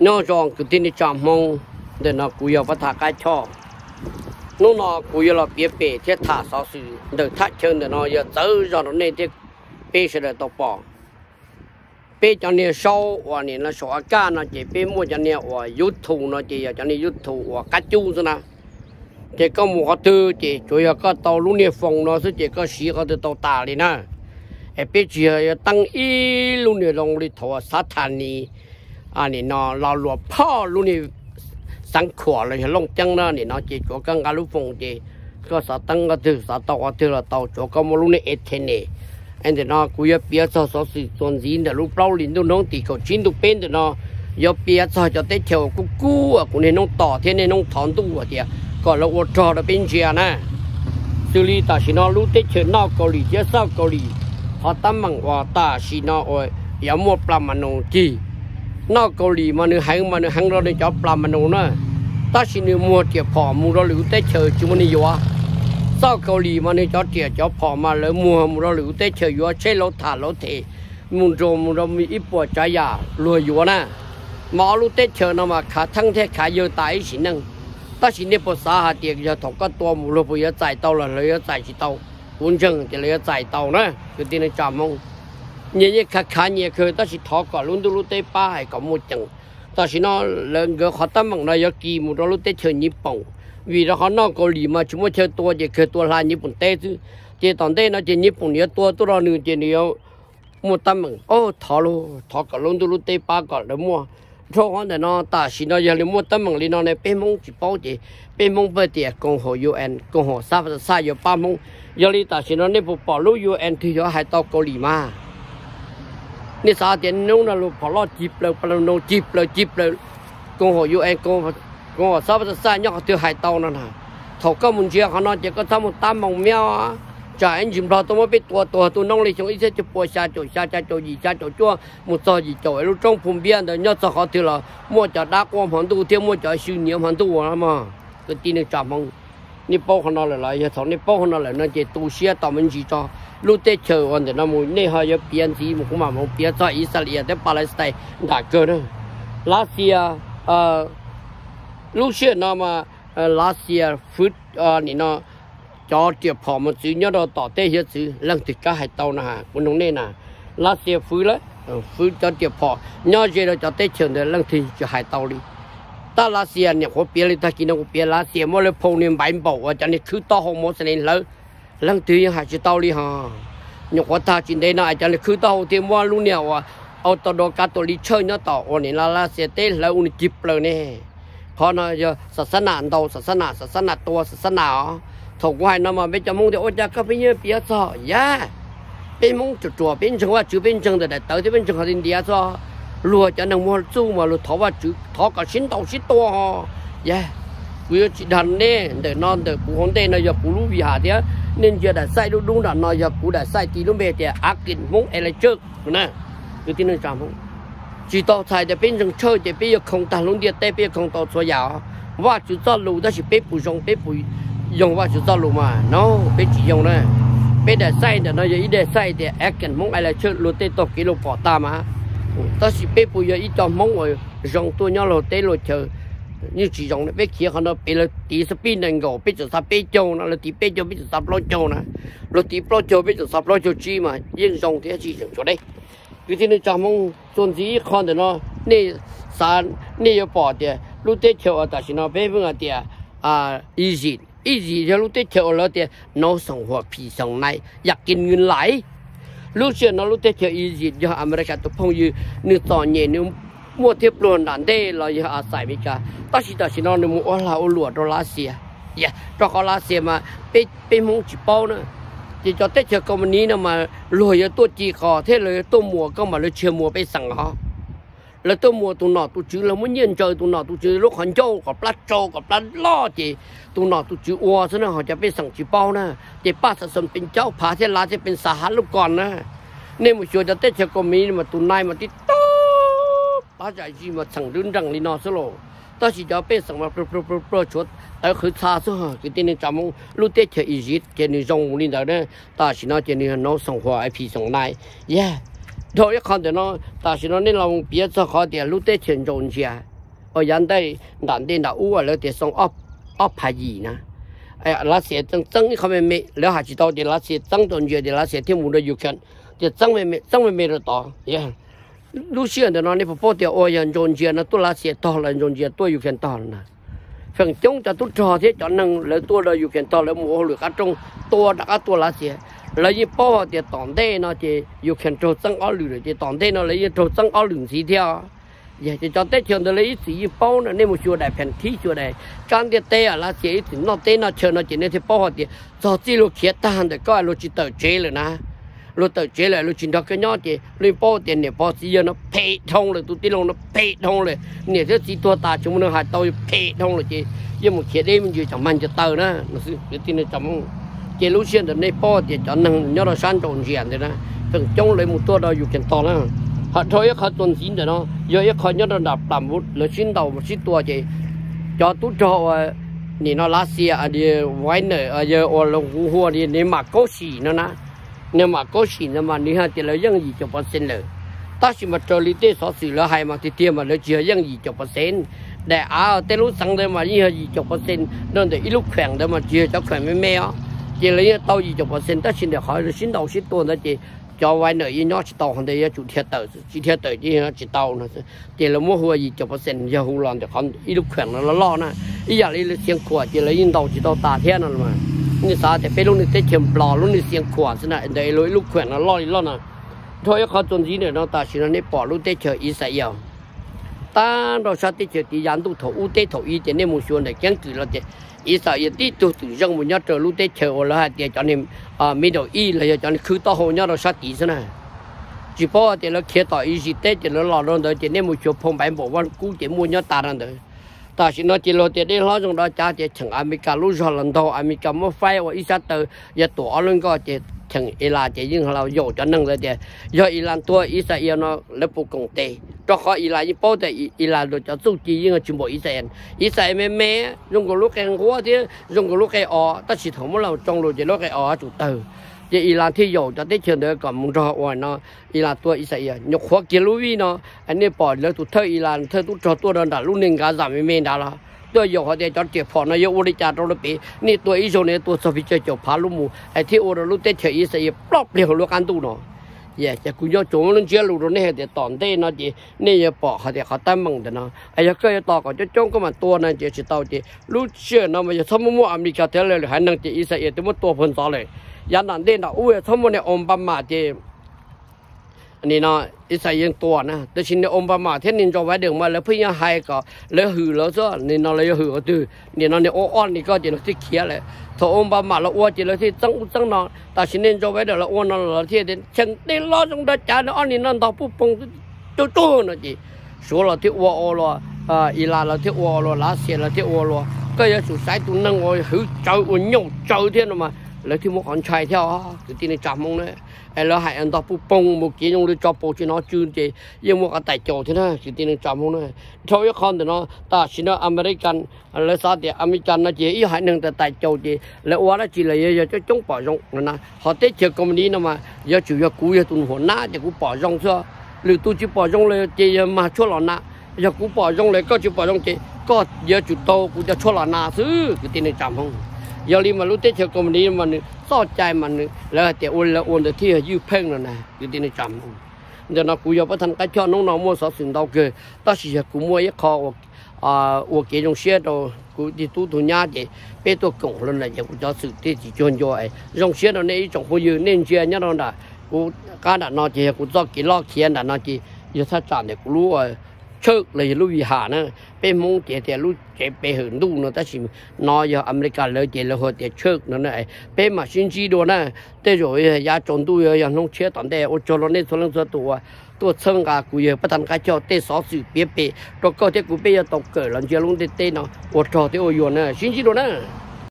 nó rong cứ tin đi chạm mong để nó cúi vào phát thả cái cho nó nó cúi là bia bể thế thả sáu sự để thắt chân để nó giờ tới rồi nó nên thế bê sẽ là tàu bỏ bê cho nên sau và nên là số cá nó chỉ bê mua cho nên và youtube nó chỉ cho nên youtube và cá chú thôi nè. Chỉ có một thứ chỉ chủ yếu có tàu lúc này phòng nó sẽ chỉ có xí có tàu tà đi nè. Em biết chỉ tăng y lúc này lòng đi thọ sát thành à nè nó lò lúa po luôn nè sáng khỏa rồi lông chân đó nè nó chỉ chỗ căng cá lú phồng chỉ có sợ tăng cái thứ sợ tàu cái thứ là tàu chỗ có một luôn này ít thế nè. Anh thì nó cứ giúp biết sao sao sự tuần gì để lúc lâu liền đâu nông thì khẩu chín tụ bên thì nó giúp biết sao cho tới chiều cú cú à cũng nên nông tỏ thế nên nông thón tu à thì còn là ô trò là bên kia nè. Xử lý ta chỉ nó lúc tới chiều nó có lý chứ sao có lý họ tâm bằng hòa ta chỉ nó ơi, yếu một làm mà nông chỉ นอกเกาหลีมาหนึ่งหังมาหนึ่งหังเราในจอปลามันโน่ะตาชินมัวเจียผอมูเราหรือเตเชยจุมนิยววเศร้าเกาหลีมาในจอเจียจอผอมาเลยมัวมูเราหรือเตเชยยัวเช่เราถ่านเราเทมุนโจมุเรามีอิปวดใจยารวยยัวนะหมาลูเตเชยนมาขาทั้งเทขายอะตายสินึงตาชินเนี่ยภาษาหาเตียจะถกก็ตัวมูเราพยาใจเตาเลยใจสิเตาวุ้นเชิงจะเลยใจเตานะคือตีนจามง nhẹ nhẹ khá khá nhẹ khơi ta chỉ thọ cả luôn luôn tê ba hay có một chừng ta chỉ nó lên cái khó tâm bằng này giờ kỳ một đó lúc tê chơi nhịp bổng vì đó họ nó có lì mà chúng mới chơi tua thì khơi tua là nhịp bổng tê chứ chỉ toàn tê nó chỉ nhịp bổng nhiều tua tua đó nữa chỉ nhiều một tâm bằng ô thọ luôn thọ cả luôn luôn tê ba cả là mua cho họ để nó ta chỉ nó giờ liền mua tấm bằng liền nó này bên mông chỉ bao gì bên mông về tiệt công hồ UN công hồ sa và sa giờ ba mông giờ li ta chỉ nó này bộ bảo lưu UN thì giờ hai tàu cầu lì mà นี่สาเตียนนู้นนะลูกพอรอดจีบเลยพอเราโนจีบเลยจีบเลยกงหัวยูเองกงกงหัวซาบะซ่าย่อเตือหายเตานั่นฮะเขาก็มุนเชียเขานอนเจก็ทำมันตามมองเมียวจ่ายอันจิมเราต้องมาไปตัวตัวตัวน้องเลยชงอีเสจะปวดชาจุชาชาจุยีชาจุจ้วมุดซอยีจ่อยลูกจ้องพุ่มเบี้ยนเดี๋ยวย่อสะเขาเตือละมั่วจะดักวมหันตู้เที่ยวมั่วจะชิวเหนียวหันตู้นะมาก็ตีหนึ่งจับมังนี่ป้องเขานอนเลยละยาสองนี่ป้องเขานอนเลยนั่นเจตูเชียต่อมันจีจ่อ lúc tết chờ hoàn thì nó muốn này họ giờ biến gì mà cũng mà một biến cho Israel để Palestine. Đã cơ nữa. Russia ờ lúc xưa nó mà last year food ờ, ờ nó cho tiệp họ một chữ nhớ đó tỏ tê hiết chữ lần thì cả hai tàu nè cũng đúng nên nè. Last year food đấy food cho tiệp họ nhớ gì đó cho tê trường để lần thì cho hai tàu đi. Ta lá xe này có bia đi ta kia nó bia lá xe mua lấy phong niệm bảy bảo cho nên cứ to không một nên lớn lần thì hai chữ tàu đi ha nhưng có ta chỉ đây này cho nên cứ to thì mua luôn nhiều à ở tàu đó cá tàu đi chơi nó tàu ở này là lá xe tê là un chip rồi nè พอเนาะจะศาสนาโตศาสนาศาสนาตัวศาสนา thầu ngoài nó mà bây giờ mong thì ôi cha có bây giờ biết sao ya bên mong chuột chuột bên trong qua chữ bên trong để tới thì bên trong họ đi đi cho lùa cho nó mua chú mà lùa thọ vào chữ thọ cả xin đầu xin to ho ya quý chị đàn nè để non để cụ hôn tên nó giờ cụ lú vì hà thế nên giờ đã sai đúng đúng là nói giờ cũng đã sai tí lúc về thì ác kiện muốn ai trước nè cứ tin nó chạm không chỉ tao sai để bên trong chơi để bây giờ không ta luôn đi tới bây giờ không tao cho giàu và chỉ cho lù đó chỉ biết bù dùng biết bù dùng và chỉ cho lù mà. Nó biết chỉ dùng này biết để sai để nói giờ ít để sai thì ác kiện muốn ai là chơi lúa tê tộc cái lục bỏ ta mà. Tao chỉ biết bù giờ ít cho mong rồi dùng tôi nhau lúa tê chơi chờ như chỉ dùng biết kia họ nó bị là tí sắp pin này ngầu biết chỗ sắp biết châu nó là tí biết châu biết chỗ sắp lo châu nè lúa tí lo châu biết chỗ sắp lo châu chi mà nhưng dùng thì chỉ dùng chỗ đây cái thế này cho mong tôn gì con để nó nè san nè yêu bỏ thì lúa tê châu ở tại nó biết vương ở thì à easy 一时就攞啲条攞啲脑生活皮上嚟，日见原来。lúc xưa nó lúc tết chơi gì cho America tụ phong như nửa tỏ nhẹ nửa mua tiếp luôn đàn đê là như à sai mấy cả ta chỉ ta chỉ nó nửa mua là ô lụa đó lá xìa yeah cho có lá xìa mà bê bê mông มัวเทียบลวนดันเดเราอยอาศัยมิกาตั้งชิตาชินอนมูอลาอลวดลาเซียอย่าราก็ลาเซียมาเป็นเป็นมงจิเป้านะจีจอเตเชกมันนี้นะมาลอยตัวจีคอเทเลยตัวมัวก็มาเลยเชื่อมัวไปสั่งฮะแล้วตัวมัวตัวหนอตัวจื้อเราไม่เย็นเจอตัวหนอตัวจื้อลูกหันโจกับปลาโจกับปลาล่อจีตัวหนอตัวจื้ออัวซะนะเขาจะไปสั่งจีเป้านะจีป้าสะสมเป็นเจ้าผาเทลาจะเป็นสาหัสลูกก่อนนะเนี่ยมุชโยจะเตเชกมีมาตัวนายมาติดโ ta chạy gì mà chẳng đứng rằng lì nó xí lộ ta chỉ cho biết rằng mà pro pro pro pro chốt, ta khứ xa xứ hả cái tên này chạm lúc tết chơi ít chơi này rong lên đó đấy. Ta chỉ nói chơi này nó sống hòa ai phi sống lại. Yeah. Thôi cái con thì nó ta chỉ nói nên lòng biết cho khó tiền lúc tết chơi rong chơi ở dân đây đàn đi đã u ở lớp thì sống up up hay gì nè. Ai lá xe tăng tăng không mệt mệt lỡ hạt chỉ tao thì lá xe tăng tuần chơi thì lá xe thêm một đôi dục chân thì tăng mệt mệt tăng mệt mệt rồi to yeah lúc xưa thì nó nè phụ tiêu ôi nhân dồn chia nó tôi là sẽ to là dồn chia tôi yêu khen to nè. Phần chống cho tôi cho thế cho năng là tôi là yêu khen to là mua được cá trong tôi đã tôi là sẽ lấy như bao thì tòn đây nó chỉ yêu khen trâu tăng ở lửa thì tòn đây nó lấy như trâu tăng ở lửa gì theo. Giờ chỉ cho tết trường tôi lấy gì như bao nữa nên một chùa đại phần thí chùa đại trong cái tê là sẽ thì nó tê nó chờ nó chỉ nên thì bao thì cho chỉ lục kia ta hàng để coi lục chỉ tờ chế rồi na lúc tới chế lại lúc chỉ đó, cái nhỏ thì lúc bỏ tiền này bỏ xí nó phê thông rồi tụi tí lông nó phê thông rồi nè, thế chỉ tua ta chúng nó hại tôi phê thông rồi chị. Nhưng mà khi đây mình chỉ chẳng mang cho tờ nữa. Nó sự cái tin nó chẳng chế lúc xuyên được này bỏ thì cho năng nhỏ là san trộn diện rồi đó. Thằng chống lấy một tua đó đó อยู่ kiện to lắm. Họ thôi họ tuần xin rồi nó giờ họ nhỏ là đạp làm một là xin đầu một xin tua chị. Cho tú cho ni nó lá xia à đi vay nợ à giờ ờ, ở lòng hùa đi nếu mà có xì nó nè nếu mà có gì nó mà ni ha thì là dân gì cho bọn sinh lợi ta chỉ mà cho lý tế số sự là hay mà thì tiền mà nó chỉ dân gì cho bọn sinh để à tế lúc sang đây mà như gì cho bọn sinh nên để ít lúc khỏe đây mà chỉ cho khỏe mấy mẹ chỉ lấy tao gì cho bọn sinh ta xin được hỏi là xin đầu xin tuần đó chỉ cho vay nợ với nó chỉ tàu hàng đây chủ thiệt tử chỉ thiệt tử chỉ chỉ tàu nó tiền là mua hoa gì cho bớt sen giờ hùng lon thì không ít lúc khỏe nó lo nè ý giờ lấy xiên của chỉ lấy in tàu chỉ tàu tà thiên rồi mà như sao thì phải lúc này tết chìm lò lúc này xiên của thế này để lấy lúc khỏe nó lo đi lo nè thôi có tuần gì nữa nó ta chỉ nó nên bỏ lúc tết chờ ít sẽ yêu ta rồi sao tết chờ thì dán tụ thổ u tết thổ y thì nên một số này kiến cử là thì ý sợ ý tí tụ tự dân một nhát chờ lúc tết chờ là thì cho nên à mi đầu y là cho nên cứ to hồ nhát rồi sát tí thế này. Chỉ bỏ thì nó kia tỏ ý gì tết thì nó lò rồi, thì nên một chỗ phong bài bộ văn cũ thì mua nhát ta rồi. Ta chỉ nói chỉ lo thì đi lo trong đó cha thì chẳng ai mới cả lúc rồi lần đầu, America mới phai và ý sát từ, giờ tổ lên có thì chẳng ý là chỉ nhưng là dỗ cho nâng rồi thì giờ ý làm tua, ý sợ yêu nó lấy bộ công tệ cho họ ý là ý bao thì ý là được cho tu chỉ nhưng mà全部ý sẽ ý sẽ mẹ mẹ dùng cái lúc cái hoa thì dùng cái lúc cái ở ta chỉ thằng một lần trong lúc chỉ lúc cái ở chủ từ thì ý là thì dỗ cho tới trường đó còn muốn cho họ nó ý là tua ý sẽ nhục hoa kia lúc nó anh ấy bỏ lấy tụt thơ ý là thơ tụt cho tua đó đã lúc nên cả giảm mẹ mẹ đã là ตัวอยู่เขาเดี๋ยวจะเจ็บพอนะอยู่อุลิจาตรงนี้นี่ตัวอีโซเนี่ยตัว dạ dạ cũng do chúng nó chưa lù rồi nè, để tòn đây nó chỉ nè, giờ bỏ họ để họ tâm mừng để nó ai giờ cái tò còn cho chúng có mà tua này chỉ chỉ tàu chỉ lúc chưa nó mà giờ thăm mua America thế này là hai năng chỉ Israel, tôi muốn tua phần gió này giờ nãy đây là uế thăm mua này ông băm mà chỉ นี่นะอีใส่ยังตัวนะแต่ชินอมประมาเท่นินจะไว้เดืองมาแล้วพี่ยังไฮก็แล้วหือแล้วซะนี่นะเลยหือตื่นนี่นะเนี่ยอ้อนนี่ก็จะเราที่เขียเลยถ้าอมประมาแล้วอ้วนจะเราที่ตั้งตั้งนอนแต่ชินนินจะไว้เดี๋ยวเราอ้วนนอนเราที่เด่นเชิงได้ล้อจงได้จานอ้อนนี่นั่นต่อปุ๊บปงจู่จู่นะจีสัวเราที่อ้วนอ้วนอ่าอีลาเราที่อ้วนอ้วนลาเสียเราที่อ้วนอ้วนก็ยังสุดสายตุนนั่งอ้วนหือเจ้าอ้วนยงเจ้าเท่านั้นมา lấy thì một con chạy theo thì tin này chạm mong đấy. Em lo hại anh ta phụ bông một cái nhung đi cho bộ cho nó chưa thì nhưng một cái tài chỗ thế này thì tin này chạm mong đấy. Cho cái con thì nó, ta xin nó American, lấy sao thì American nó chỉ ý hại nâng tại tài chỗ thì lấy qua đó chỉ là giờ cho chúng bỏ rong là họ tết chờ công đi nó mà, giờ chủ yếu cú giờ tuần hồn nát thì cũng bỏ rong xưa lưu tu chỉ bỏ rong lên chỉ ờ, mà chua lọ nát giờ cũng bỏ rong lên, có chỉ bỏ rong chỉ có giờ chủ tàu cũng giờ chua lọ nát chứ cái tin này chạm không giờ đi mà lúc tết cho công đi mà so chạy mà là tiền ôn là ôn được thi ở du phèn rồi nè cái tin này chậm giờ nó cũng giờ bắt thằng cái cho nó nó mua sắm xin đâu, kề ta chỉ cũng mua cái kho à ô kế trong xe đồ cũng đi tu tu nhà chị bé tôi cũng luôn là giờ cũng cho sự tết chỉ cho cho ấy trong xe đó này trong khu dư nên xe nhá nó đã cũng cá đã nói chỉ cũng cho kỹ lo kia đã nói chỉ giờ thắt chạm để cũng lúa ชกเลยลุยหาเนะเป็นมงเจเตียลุเจไปเหินดูนะแต่ชิมนอยอเมริกาเลยเจเลยหัวเตียชกนั่นไอเป็นมาชินจีดูนะแต่โอยยาจนดูยยังน้องเชื่อตอนแต่โอจรนี่ส่วนส่วนตัวตัวเชิงกากูเยประธานกาเจ้าเตสอสือเปียเปตัวก็เทกูเปียตกเกิดหลังเจ้าลงเตเนาะโอจอเตโอโยนะชินจีดูนะ